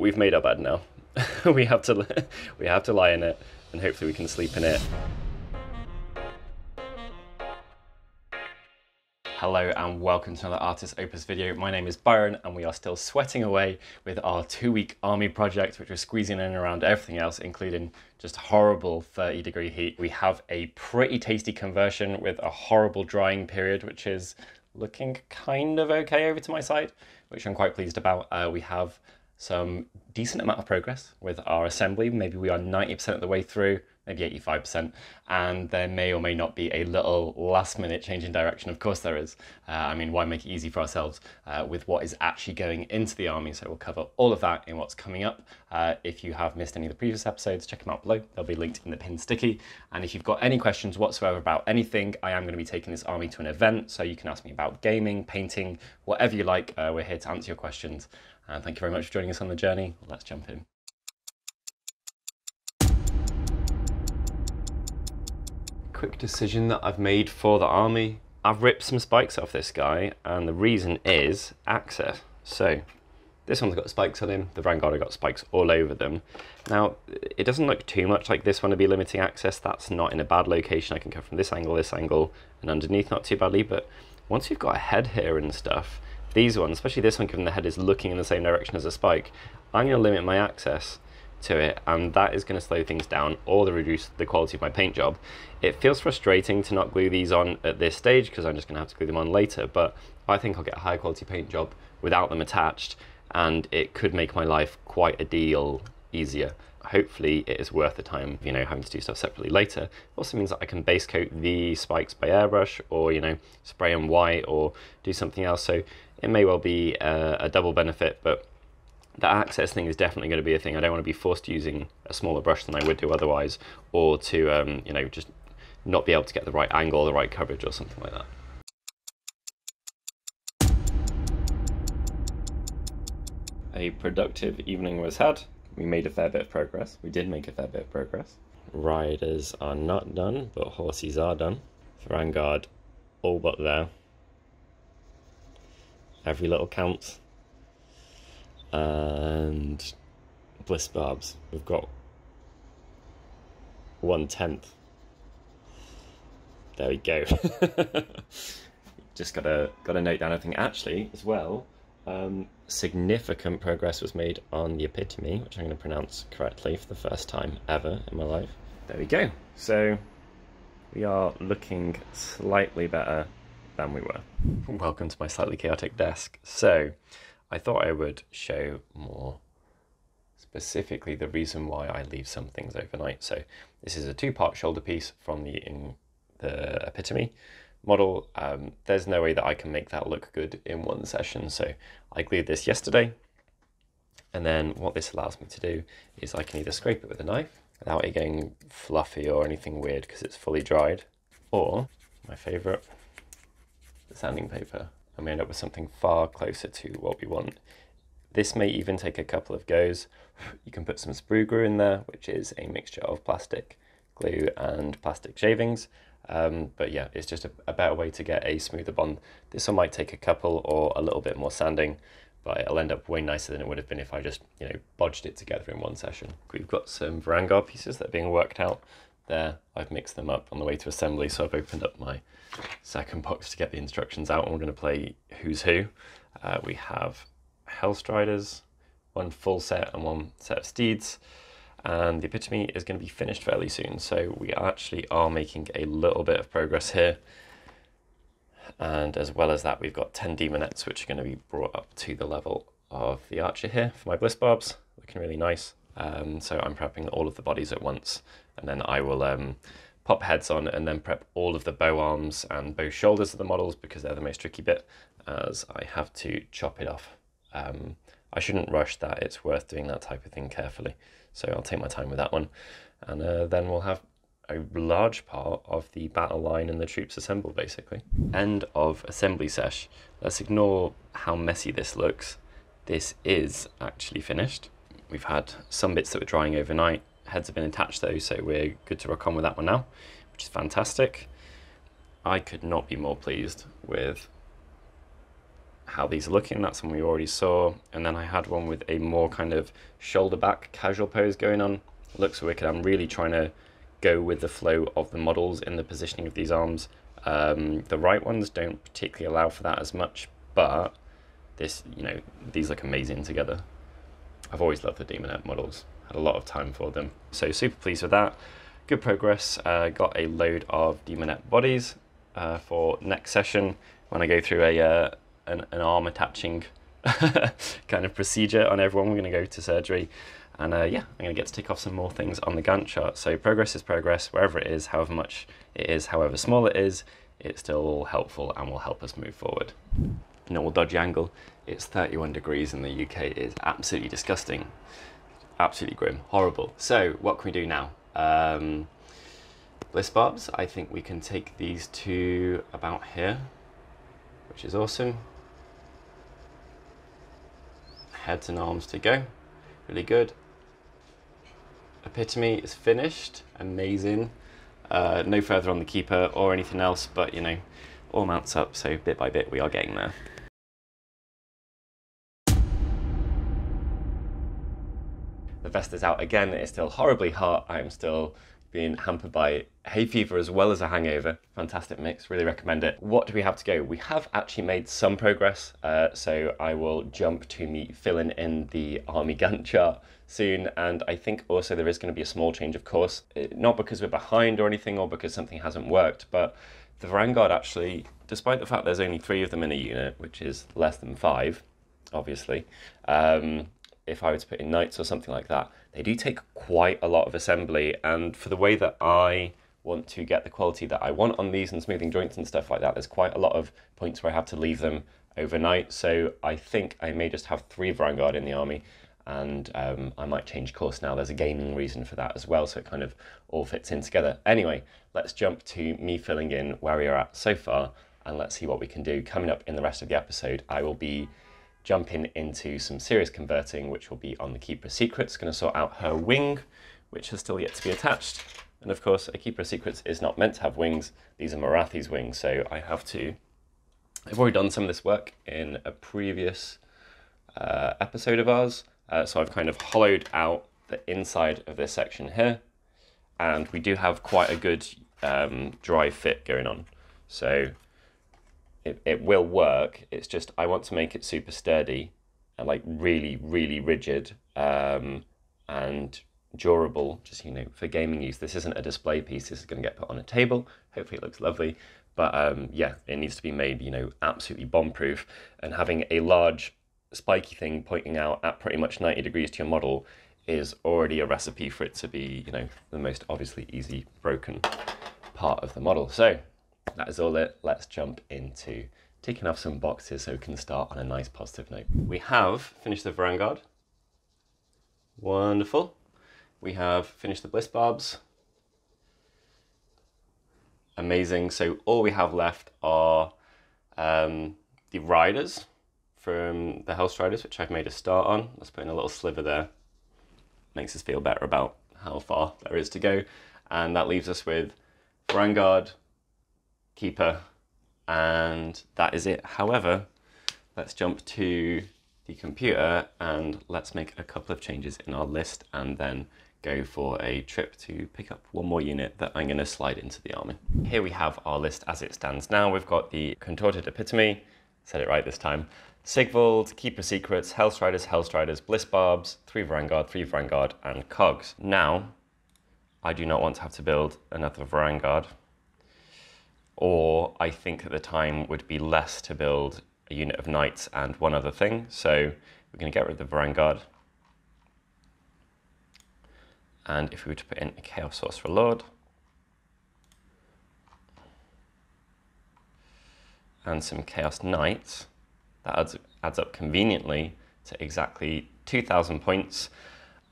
we've made our bed now. we have to we have to lie in it, and hopefully we can sleep in it. Hello and welcome to another Artis Opus video. My name is Byron and we are still sweating away with our two week army project, which we're squeezing in around everything else, including just horrible 30 degree heat. We have a pretty tasty conversion with a horrible drying period, which is looking kind of okay over to my side, which I'm quite pleased about. Uh, we have some decent amount of progress with our assembly. Maybe we are 90% of the way through, maybe 85%, and there may or may not be a little last minute change in direction. Of course there is. Uh, I mean, why make it easy for ourselves uh, with what is actually going into the army? So we'll cover all of that in what's coming up. Uh, if you have missed any of the previous episodes, check them out below. They'll be linked in the pin sticky. And if you've got any questions whatsoever about anything, I am going to be taking this army to an event, so you can ask me about gaming, painting, whatever you like. Uh, we're here to answer your questions. And thank you very much for joining us on the journey. Let's jump in. Quick decision that I've made for the army. I've ripped some spikes off this guy, and the reason is access. So, this one's got spikes on him, the Vanguard got spikes all over them. Now, it doesn't look too much like this one to be limiting access, that's not in a bad location, I can come from this angle, this angle, and underneath not too badly, but once you've got a head here and stuff, these ones, especially this one, given the head is looking in the same direction as a spike, I'm going to limit my access to it and that is going to slow things down or reduce the quality of my paint job. It feels frustrating to not glue these on at this stage because I'm just going to have to glue them on later but I think I'll get a high quality paint job without them attached and it could make my life quite a deal easier. Hopefully it is worth the time, you know, having to do stuff separately later. It also means that I can base coat the spikes by airbrush or, you know, spray them white or do something else. So it may well be a, a double benefit, but the access thing is definitely going to be a thing. I don't want to be forced using a smaller brush than I would do otherwise, or to, um, you know, just not be able to get the right angle, the right coverage, or something like that. A productive evening was had. We made a fair bit of progress. We did make a fair bit of progress. Riders are not done, but horses are done. Vanguard all but there every little counts. And bliss barbs, we've got one tenth. There we go. Just gotta gotta note down. I think actually as well, um, significant progress was made on the epitome, which I'm going to pronounce correctly for the first time ever in my life. There we go. So we are looking slightly better than we were. Welcome to my slightly chaotic desk. So, I thought I would show more specifically the reason why I leave some things overnight. So, this is a two-part shoulder piece from the in the epitome model. Um, there's no way that I can make that look good in one session. So, I glued this yesterday. And then what this allows me to do is I can either scrape it with a knife without it getting fluffy or anything weird because it's fully dried, or my favorite the sanding paper and we end up with something far closer to what we want. This may even take a couple of goes. You can put some sprue glue in there, which is a mixture of plastic glue and plastic shavings. Um, but yeah, it's just a, a, better way to get a smoother bond. This one might take a couple or a little bit more sanding, but it'll end up way nicer than it would have been if I just, you know, bodged it together in one session. We've got some Vanguard pieces that are being worked out there. I've mixed them up on the way to assembly, so I've opened up my second box to get the instructions out, and we're going to play Who's Who. Uh, we have Hellstriders, one full set and one set of steeds, and the epitome is going to be finished fairly soon, so we actually are making a little bit of progress here. And as well as that, we've got 10 Daemonettes, which are going to be brought up to the level of the archer here for my bliss barbs, looking really nice. Um, so I'm prepping all of the bodies at once, and then I will um, pop heads on and then prep all of the bow arms and bow shoulders of the models because they're the most tricky bit, as I have to chop it off. Um, I shouldn't rush that, it's worth doing that type of thing carefully. So I'll take my time with that one, and uh, then we'll have a large part of the battle line and the troops assembled basically. End of assembly sesh. Let's ignore how messy this looks. This is actually finished. We've had some bits that were drying overnight. Heads have been attached though, so we're good to rock on with that one now, which is fantastic. I could not be more pleased with how these are looking. That's one we already saw. And then I had one with a more kind of shoulder back casual pose going on. Looks wicked. I'm really trying to go with the flow of the models in the positioning of these arms. Um, the right ones don't particularly allow for that as much, but this, you know, these look amazing together. I've always loved the Daemonette models, had a lot of time for them. So super pleased with that. Good progress, uh, got a load of Daemonette bodies uh, for next session when I go through a uh, an, an, arm attaching kind of procedure on everyone. We're going to go to surgery. And uh, yeah, I'm going to get to tick off some more things on the Gantt chart. So progress is progress, wherever it is, however much it is, however small it is, it's still helpful and will help us move forward. Normal dodgy angle, it's 31 degrees in the UK. It is absolutely disgusting. Absolutely grim, horrible. So what can we do now? Um, bliss barbs, I think we can take these to about here, which is awesome. Heads and arms to go, really good. Epitome is finished, amazing. Uh, no further on the keeper or anything else, but you know, all mounts up, so bit by bit we are getting there. The vest is out again, it's still horribly hot, I'm still being hampered by hay fever as well as a hangover. Fantastic mix, really recommend it. What do we have to go? We have actually made some progress, uh, so I will jump to me filling in the army Gantt chart soon. And I think also there is going to be a small change of course, uh, not because we're behind or anything or because something hasn't worked, but the Vanguard actually, despite the fact there's only three of them in a unit, which is less than five, obviously, um, if I were to put in knights or something like that, they do take quite a lot of assembly. And for the way that I want to get the quality that I want on these and smoothing joints and stuff like that, there's quite a lot of points where I have to leave them overnight. So I think I may just have three Vanguard in the army and um, I might change course now. There's a gaming reason for that as well, so it kind of all fits in together. Anyway, let's jump to me filling in where we are at so far, and let's see what we can do. Coming up in the rest of the episode, I will be jumping into some serious converting, which will be on the Keeper Secrets. Going to sort out her wing, which has still yet to be attached. And of course, a Keeper Secrets is not meant to have wings. These are Morathi's wings, so I have to. I've already done some of this work in a previous uh, episode of ours. Uh, so I've kind of hollowed out the inside of this section here. And we do have quite a good um, dry fit going on. So it, it will work. It's just I want to make it super sturdy and like really, really rigid um, and durable, just, you know, for gaming use. This isn't a display piece. This is going to get put on a table. Hopefully it looks lovely. But um, yeah, it needs to be made, you know, absolutely bomb proof. And having a large spiky thing pointing out at pretty much 90 degrees to your model is already a recipe for it to be, you know, the most obviously easy broken part of the model. So that is all it. Let's jump into ticking off some boxes so we can start on a nice positive note. We have finished the Vanguard. Wonderful. We have finished the Bliss Barbs. Amazing. So all we have left are um, the riders from the Hellstriders, which I've made a start on. Let's put in a little sliver there. Makes us feel better about how far there is to go. And that leaves us with Vanguard, Keeper, and that is it. However, let's jump to the computer and let's make a couple of changes in our list and then go for a trip to pick up one more unit that I'm going to slide into the army. Here we have our list as it stands now. We've got the Contorted Epitome, said it right this time, Sigvald, Keeper Secrets, Hellstriders, Hellstriders, Bliss Barbs, 3 Vanguard, 3 Vanguard, and Cogs. Now, I do not want to have to build another Vanguard, or I think at the time would be less to build a unit of Knights and one other thing. So we're going to get rid of the Vanguard. And if we were to put in a Chaos Sorcerer Lord, and some Chaos Knights, that adds, adds up conveniently to exactly 2,000 points.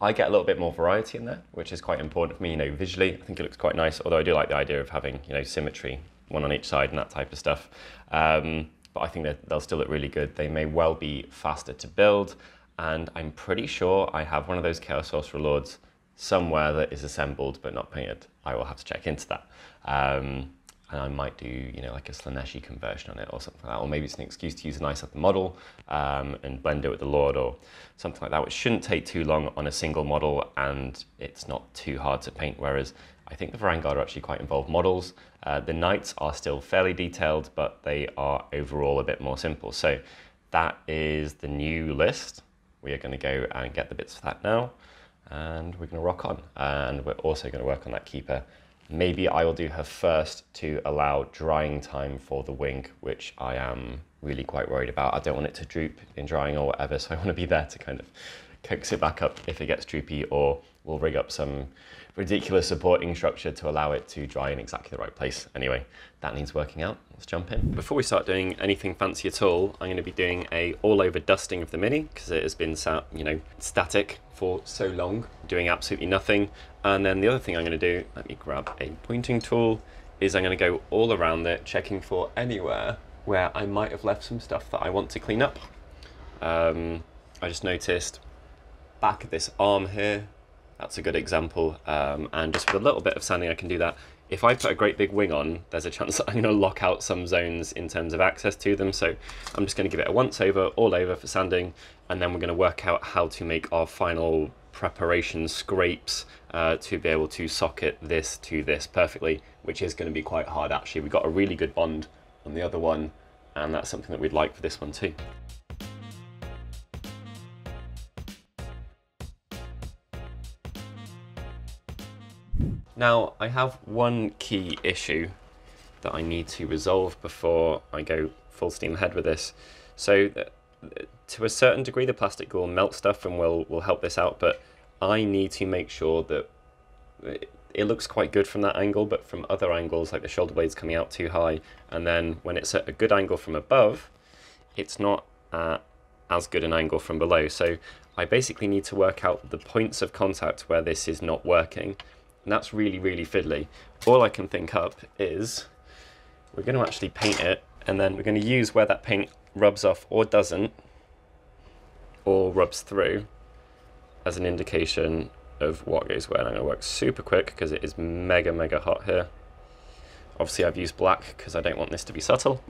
I get a little bit more variety in there, which is quite important for me, you know, visually. I think it looks quite nice, although I do like the idea of having, you know, symmetry, one on each side and that type of stuff. Um, but I think that they'll still look really good. They may well be faster to build, and I'm pretty sure I have one of those Chaos Sorcerer Lords somewhere that is assembled but not painted. I will have to check into that. Um, and I might do, you know, like a Slaaneshi conversion on it or something like that. Or maybe it's an excuse to use a nice other model um, and blend it with the Lord or something like that, which shouldn't take too long on a single model and it's not too hard to paint. Whereas I think the Vanguard are actually quite involved models. Uh, the Knights are still fairly detailed, but they are overall a bit more simple. So that is the new list. We are going to go and get the bits for that now and we're going to rock on. And we're also going to work on that keeper Maybe I will do her first to allow drying time for the wing, which I am really quite worried about. I don't want it to droop in drying or whatever, so I want to be there to kind of coax it back up if it gets droopy, or we'll rig up some ridiculous supporting structure to allow it to dry in exactly the right place. Anyway, that needs working out. Let's jump in. Before we start doing anything fancy at all, I'm going to be doing a all over dusting of the Mini because it has been sat, you know, static for so long, doing absolutely nothing. And then the other thing I'm going to do, let me grab a pointing tool, is I'm going to go all around it, checking for anywhere where I might have left some stuff that I want to clean up. Um, I just noticed back of this arm here, that's a good example. Um, and just with a little bit of sanding, I can do that. If I put a great big wing on, there's a chance that I'm going to lock out some zones in terms of access to them. So I'm just going to give it a once over, all over for sanding, and then we're going to work out how to make our final preparation scrapes uh, to be able to socket this to this perfectly, which is going to be quite hard actually. We got a really good bond on the other one, and that's something that we'd like for this one too. Now, I have one key issue that I need to resolve before I go full steam ahead with this. So, uh, to a certain degree, the plastic will melt stuff and will will help this out, but I need to make sure that it, it looks quite good from that angle, but from other angles, like the shoulder blades coming out too high, and then when it's at a good angle from above, it's not at as good an angle from below. So I basically need to work out the points of contact where this is not working and that's really, really fiddly. All I can think up is we're going to actually paint it, and then we're going to use where that paint rubs off or doesn't, or rubs through, as an indication of what goes where. And I'm going to work super quick because it is mega, mega hot here. Obviously I've used black because I don't want this to be subtle.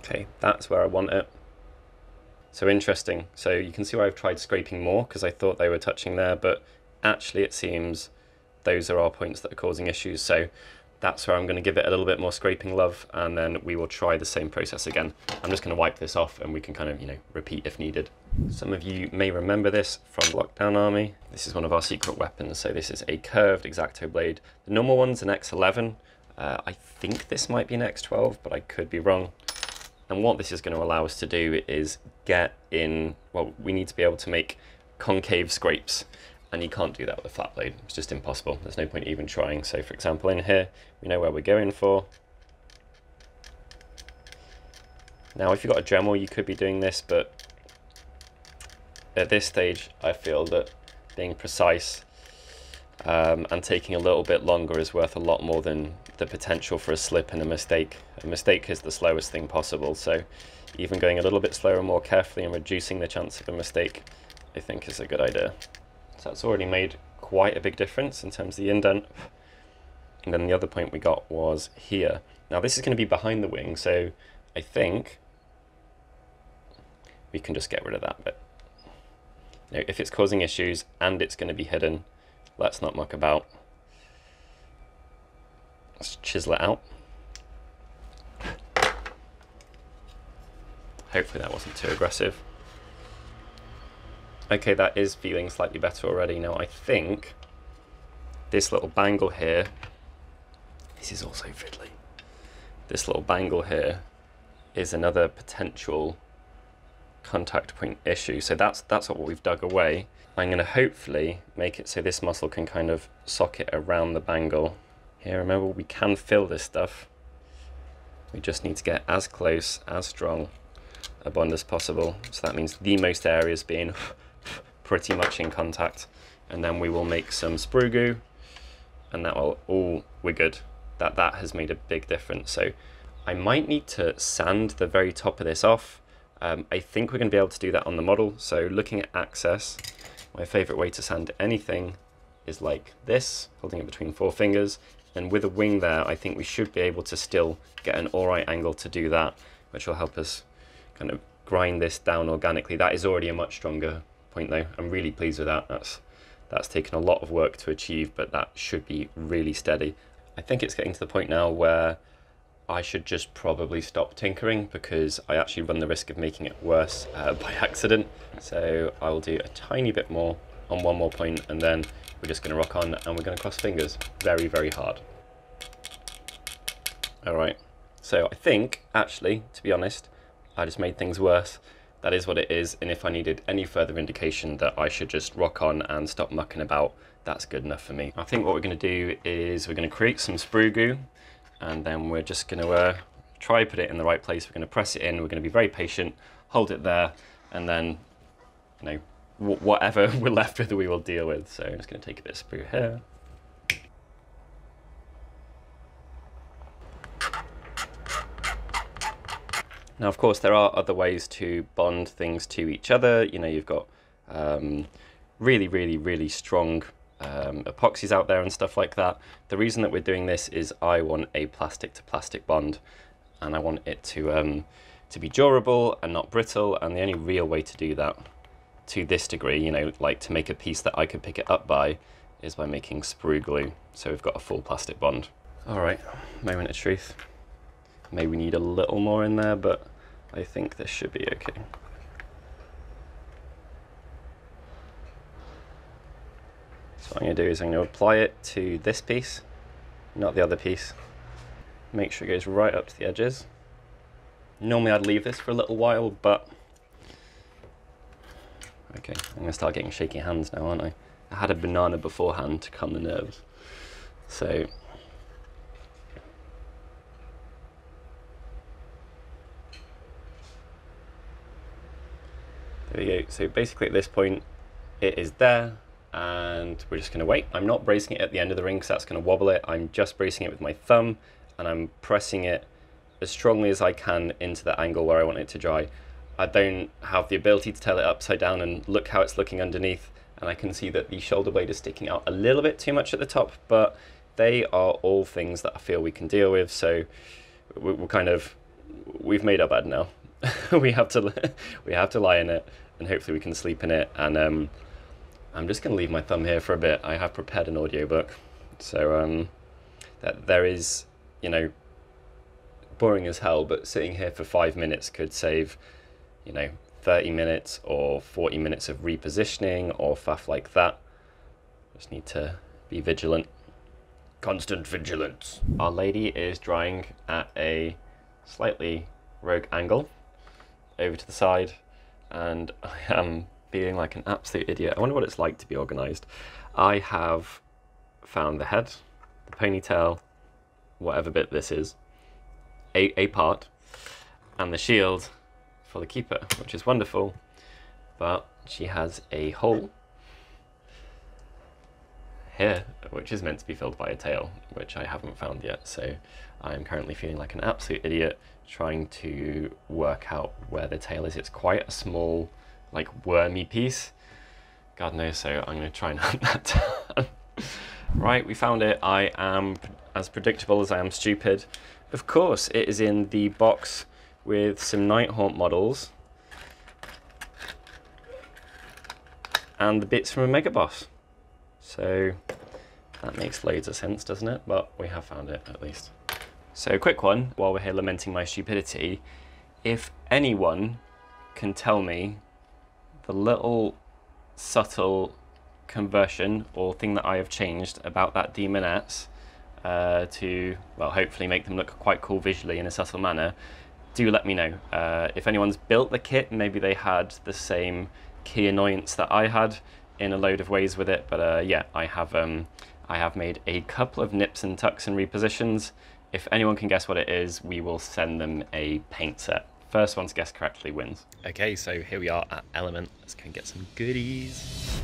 Okay, that's where I want it. So interesting. So you can see why I've tried scraping more because I thought they were touching there, but actually it seems those are our points that are causing issues. So that's where I'm going to give it a little bit more scraping love and then we will try the same process again. I'm just going to wipe this off and we can kind of, you know, repeat if needed. Some of you may remember this from Lockdown Army. This is one of our secret weapons. So this is a curved X-Acto blade. The normal one's an X11. Uh, I think this might be an X12, but I could be wrong. And what this is going to allow us to do is get in, well, we need to be able to make concave scrapes. And you can't do that with a flat blade. It's just impossible. There's no point even trying. So for example, in here, we know where we're going for. Now, if you've got a Dremel, you could be doing this, but at this stage, I feel that being precise um, and taking a little bit longer is worth a lot more than the potential for a slip and a mistake. A mistake is the slowest thing possible, so even going a little bit slower and more carefully and reducing the chance of a mistake, I think is a good idea. So that's already made quite a big difference in terms of the indent. And then the other point we got was here. Now this is going to be behind the wing, so I think we can just get rid of that bit. Now, if it's causing issues and it's going to be hidden, let's not muck about. Let's chisel it out. Hopefully that wasn't too aggressive. Okay, that is feeling slightly better already. Now I think this little bangle here, this is also fiddly. This little bangle here is another potential contact point issue. So that's that's what we've dug away. I'm going to hopefully make it so this muscle can kind of socket around the bangle. Here, remember, we can fill this stuff. We just need to get as close, as strong a bond as possible. So that means the most areas being pretty much in contact. And then we will make some sprue goo, and that will all, we're good. That, that has made a big difference. So I might need to sand the very top of this off. Um, I think we're going to be able to do that on the model. So looking at access, my favorite way to sand anything is like this, holding it between four fingers. And with a wing there, I think we should be able to still get an alright angle to do that, which will help us kind of grind this down organically. That is already a much stronger point though. I'm really pleased with that. That's that's taken a lot of work to achieve, but that should be really steady. I think it's getting to the point now where I should just probably stop tinkering because I actually run the risk of making it worse uh, by accident. So I will do a tiny bit more on one more point and then we're just going to rock on and we're going to cross fingers very, very hard. All right. So I think, actually, to be honest, I just made things worse. That is what it is. And if I needed any further indication that I should just rock on and stop mucking about, that's good enough for me. I think what we're going to do is we're going to create some sprue goo, and then we're just going to uh, try put it in the right place. We're going to press it in. We're going to be very patient, hold it there, and then, you know, whatever we're left with, we will deal with. So I'm just going to take a bit of sprue here. Now, of course, there are other ways to bond things to each other. You know, you've got um, really, really, really strong um, epoxies out there and stuff like that. The reason that we're doing this is I want a plastic to plastic bond and I want it to, um, to be durable and not brittle. And the only real way to do that to this degree, you know, like to make a piece that I could pick it up by is by making sprue glue. So we've got a full plastic bond. All right, moment of truth. Maybe we need a little more in there, but I think this should be okay. So what I'm to do is I'm to apply it to this piece, not the other piece. Make sure it goes right up to the edges. Normally I'd leave this for a little while, but... Okay, I'm going to start getting shaky hands now, aren't I? I had a banana beforehand to calm the nerves. So There we go. So basically at this point, it is there and we're just going to wait. I'm not bracing it at the end of the ring because that's going to wobble it. I'm just bracing it with my thumb and I'm pressing it as strongly as I can into the angle where I want it to dry. I don't have the ability to tell it upside down and look how it's looking underneath and I can see that the shoulder blade is sticking out a little bit too much at the top but they are all things that I feel we can deal with so we're kind of we've made our bed now we have to we have to lie in it, and hopefully we can sleep in it. And um, I'm just going to leave my thumb here for a bit. I have prepared an audiobook, so um, that there is, you know, boring as hell, but sitting here for five minutes could save, you know, 30 minutes or 40 minutes of repositioning or faff like that. Just need to be vigilant. Constant vigilance. Our lady is drying at a slightly rogue angle over to the side and I am feeling like an absolute idiot. I wonder what it's like to be organised. I have found the head, the ponytail, whatever bit this is, a, a part, and the shield for the keeper, which is wonderful, but she has a hole here, which is meant to be filled by a tail, which I haven't found yet. So I'm currently feeling like an absolute idiot trying to work out where the tail is. It's quite a small, like wormy piece. God knows, so I'm going to try and hunt that down. right, we found it. I am as predictable as I am stupid. Of course, it is in the box with some Nighthaunt models and the bits from a Megaboss. So that makes loads of sense, doesn't it? But we have found it at least. So quick one, while we're here lamenting my stupidity, if anyone can tell me the little subtle conversion or thing that I have changed about that Demoness uh, to, well, hopefully make them look quite cool visually in a subtle manner, do let me know. Uh, if anyone's built the kit, maybe they had the same key annoyance that I had, in a load of ways with it. But uh, yeah, I have um, I have made a couple of nips and tucks and repositions. If anyone can guess what it is, we will send them a paint set. First one to guess correctly wins. Okay, so here we are at Element. Let's go and get some goodies.